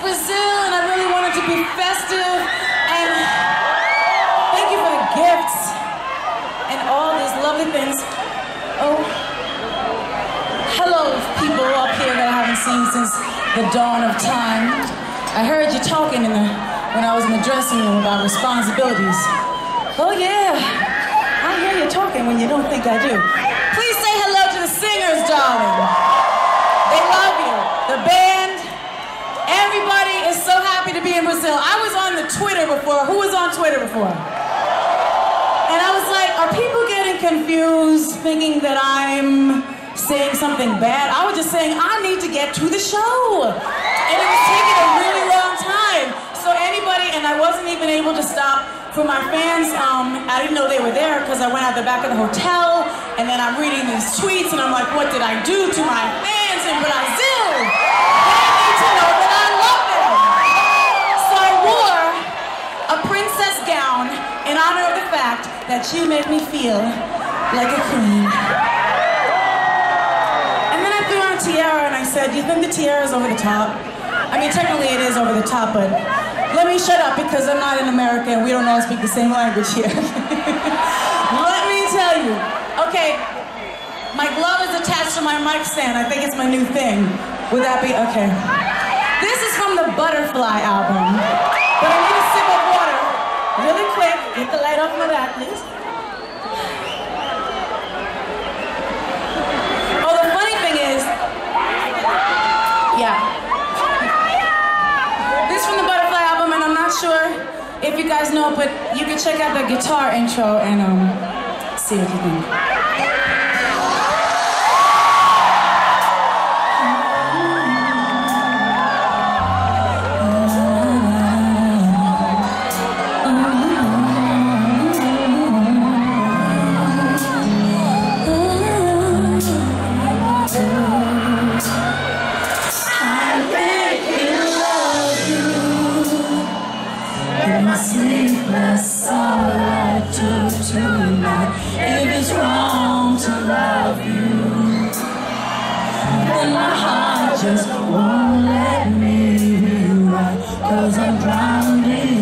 Brazil, and I really wanted to be festive. And thank you for the gifts and all these lovely things. Oh, hello, people up here that I haven't seen since the dawn of time. I heard you talking in the, when I was in the dressing room about responsibilities. Oh, yeah. I hear you talking when you don't think I do. Please say hello to the singers, darling. In Brazil. I was on the Twitter before. Who was on Twitter before? And I was like, are people getting confused thinking that I'm saying something bad? I was just saying, I need to get to the show. And it was taking a really long time. So anybody, and I wasn't even able to stop for my fans. Um, I didn't know they were there because I went out the back of the hotel. And then I'm reading these tweets and I'm like, what did I do to my fans that you make me feel like a queen. And then I threw on a tiara and I said, do you think the tiara is over the top? I mean, technically it is over the top, but let me shut up because I'm not in America and we don't all speak the same language here. let me tell you. Okay, my glove is attached to my mic stand. I think it's my new thing. Would that be okay? This is from the Butterfly album. Off my back, please. Oh, the funny thing is, yeah. This from the Butterfly album, and I'm not sure if you guys know, but you can check out the guitar intro and um, see what you think. Sleepless, all I do tonight. If it's wrong to love you, then my heart just won't let me be right. Cause I'm drowning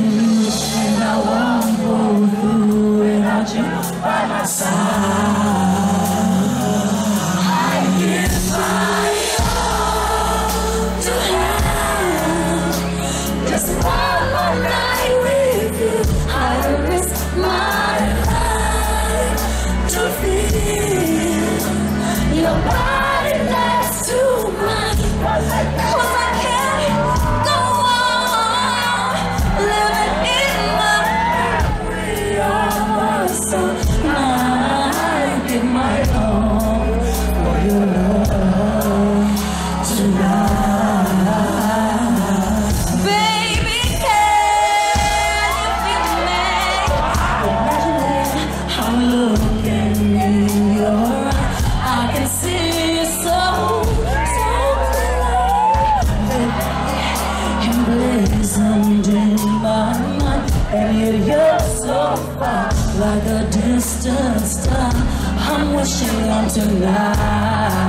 I'm wishing on tonight.